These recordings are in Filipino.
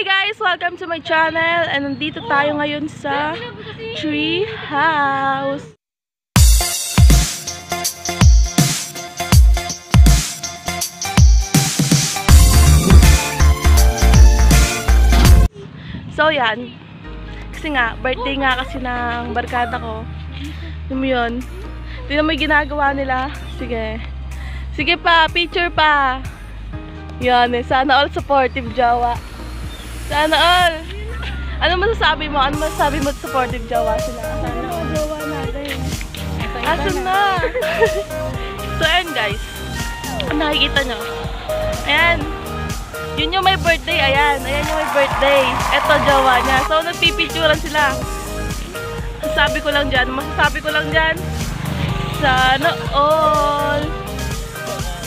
Hi guys! Welcome to my channel and nandito tayo ngayon sa tree house. So yan, kasi nga, birthday nga kasi ng barkada ko. Yun yun. Tingnan mo yung ginagawa nila. Sige. Sige pa, picture pa. Yan eh, sana all supportive jawa. Sana all. Ano masasabi mo? Ano masasabi mo sa supportive jawa sila? Sana all jawa natin. Asan na? so ayan guys. Ang nakikita nyo. Ayan. Yun yung may birthday. Ayan. Ayan yung may birthday. Ito jawa niya. So nagpipicturan sila. Masasabi ko lang dyan. Masasabi ko lang dyan. Sana all.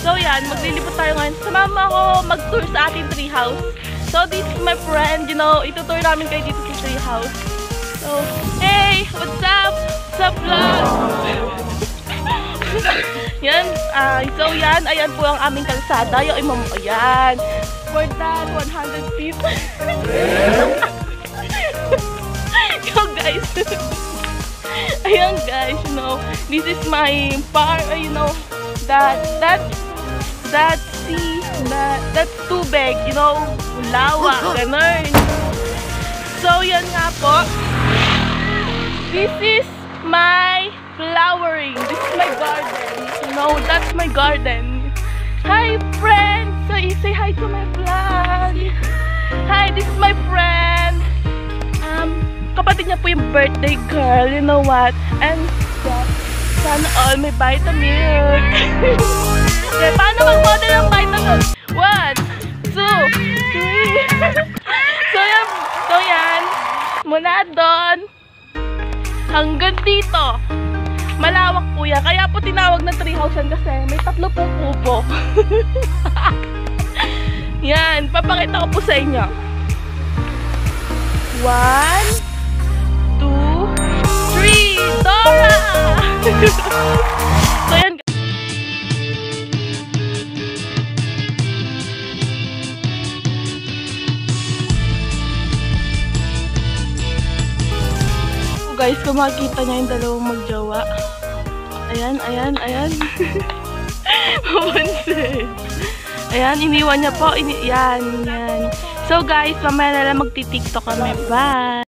So yan, maglilipot tayo ngayon. Sumama ako mag-tour sa ating treehouse. So this is my friend, you know, itutour namin kayo dito sa treehouse. So, hey, what's up? What's up, vlog? yan, ah, so yan, ayan po ang aming kalsada. Yung imam, ayan. For that, 100 feet. Yo guys. ayan guys, you know, this is my par, you know, that, that that sea, that, that's tubig, you know, lawa, ganun. So, yan nga po. This is my flowering. This is my garden. You know, that's my garden. Hi, friends! So, say hi to my vlog. Hi, this is my friend. Um, kapatid niya po yung birthday girl, you know what? And, yeah, sana all may vitamilk. Okay, paano mag-model ng vitamin? One, two, three. so, yan. So, yan. Muna doon. Hanggang dito. Malawak po yan. Kaya po tinawag na treehouse yan kasi may tatlo pong kubo. yan. Papakita ko po sa inyo. One, guys, kung makikita niya yung dalawang magjowa. Ayan, ayan, ayan. Mapansin. Ayan, iniwan niya po. Ini yan, yan. So guys, mamaya na lang magti-tiktok kami. Bye!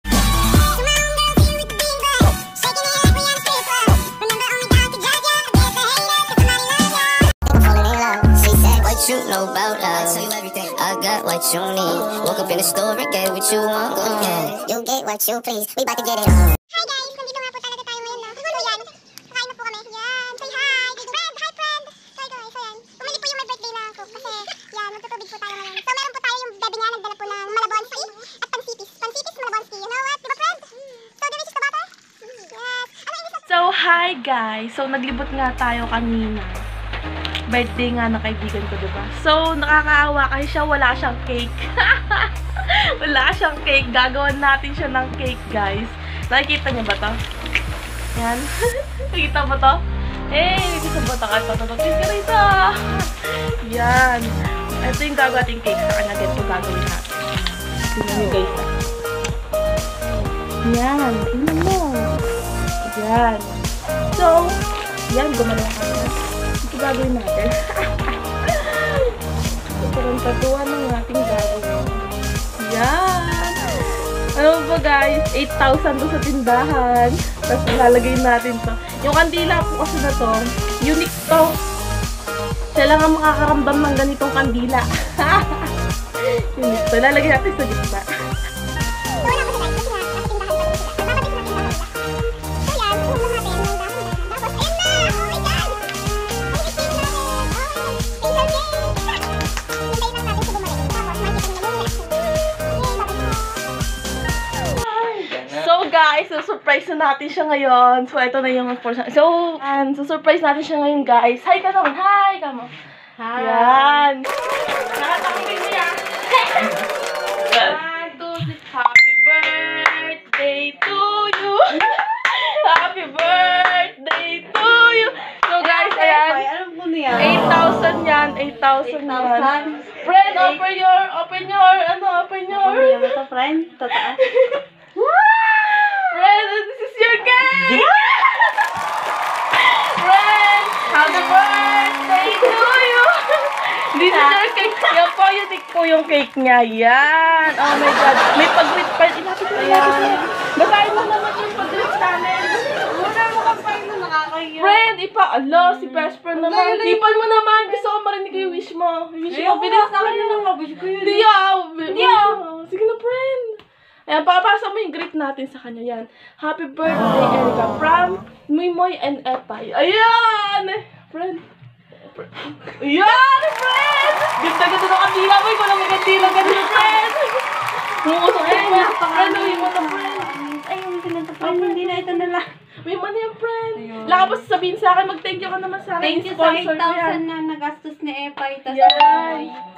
you know about us. I got what you need. Woke up in the store and get what you want. Yeah. You get what you please. We about to get it on. Hi guys! Nandito nga po talaga tayo ngayon, no? So yan, kakain na po kami. Yan, say hi! Friend! Hi friend! So ito, so yan. Pumili po yung may birthday na ako kasi yan, magtutubig po tayo ngayon. So meron po tayo yung bebe niya, nagdala po ng malabonski at pansipis. Pansipis, malabonski. You know what? Diba friend? So delicious the butter? Yes! Ano? So, hi guys! So, naglibot nga tayo kanina. Birthday nga ng kaibigan ko, diba? So, nakakaawa kasi siya wala siyang cake. wala siyang cake. Gagawan natin siya ng cake, guys. Nakikita niyo ba to? Yan. Nakikita mo to? Eh, hey, gusto ba ito? Ito, ito, ito. Rito. Yan. Ito yung gagawin natin cake sa kanya. Ganito gagawin natin. Tingnan niyo, guys. ah. Yan. Tingnan mo. Yan. So, yan. Gumalaw ka na. Gagawin natin. Parang tatuan ng ating gagawin. Yan. Ano ba guys? 8,000 to sa tindahan. Tapos lalagay natin to. Yung kandila po kasi na to, unique to. Siya lang ang makakaramdam ng ganitong kandila. unique to. Lalagay natin sa gitna. Surprise na natin siya ngayon. So ito na yung first. So, and so surprise natin siya ngayon guys. Hi ka naman. Hi ka mo. Hi. Yan. Nakatangin niya. One, two, three. Happy birthday to you. Happy birthday to you. So guys, ayan. Alam ko niya. 8,000 yan. 8,000 yan. Friend, open your, open your, ano, open your. friend? Totoo? Friend, Cake. Yan po, unique po yung cake niya. Yan. Oh my God. May pag-greet pa. Ilapit mo yan. Basahin mo naman yung pag-greet namin. Wala mo ka pa yun, nakakahiya. Friend, ipa, ala, si best friend naman. Ipan mo naman. Gusto ko marinig yung wish mo. Wish mo, bilis na. lang mabish ko yun. Hindi ah. Hindi ah. Sige na, friend. Ayan, papasok mo yung greet natin sa kanya. Yan. Happy birthday, Erica. From Mimoy and Epay. Ayan! Friend. Ayan, friend! Ganda-ganda ng kandila mo. Ikaw lang may kandila. Ganda, friend. Mumusok Ay, mo. Friend, uwi mo na, friend. Ay, hindi na ito, friend. Hindi na ito na lang. Uwi mo na yung friend. Ayun. Wala ka pa sasabihin sa akin. Mag-thank you ka naman sa akin. Thank you sa Sponsor ko yan. 8,000 na nagastos ni Epay. Yan. yung So- tag